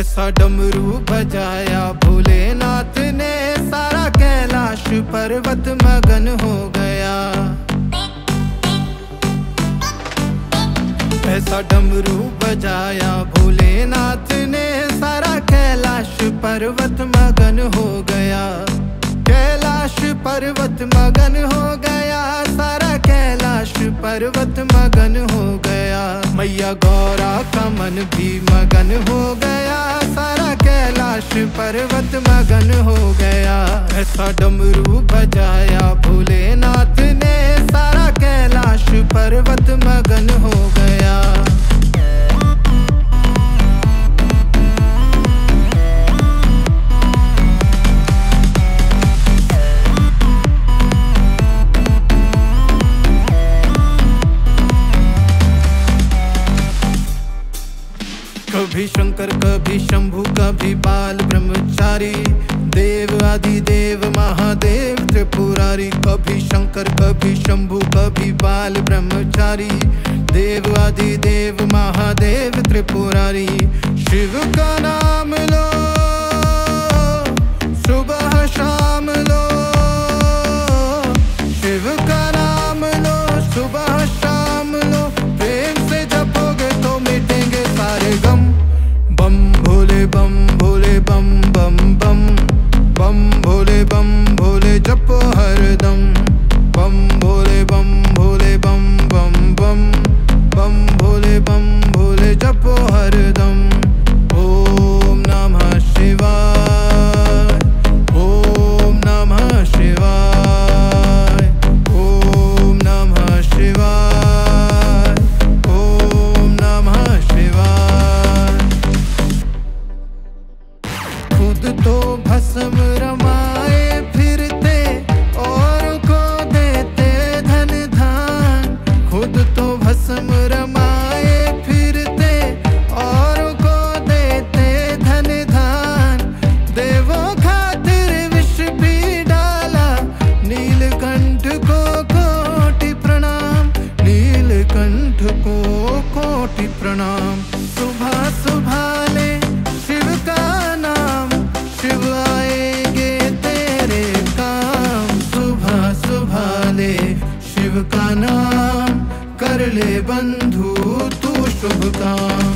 ऐसा डमरू बजाया भोलेनाथ ने सारा कैलाश पर्वत मगन हो गया ऐसा डमरू बजाया। भोलेनाथ ने सारा कैलाश पर्वत मगन हो गया। कैलाश पर्वत मगन हो गया। सारा कैलाश पर्वत मगन हो गया। मैया गौरा का मन भी मगन हो गया। सारा कैलाश पर्वत मगन हो गया। ऐसा डमरू बजाया। भोलेनाथ ने सारा कैलाश पर्वत मगन हो गया। कभी शंकर, कभी शंभु, कभी बाल ब्रह्मचारी, देव आदि देव, महादेव, त्रिपुरारी, कभी शंकर, कभी शंभु, कभी बाल ब्रह्मचारी, देव आदि देव, महादेव, त्रिपुरारी, शिव का नाम लो। ले बंधु तू शुभ काम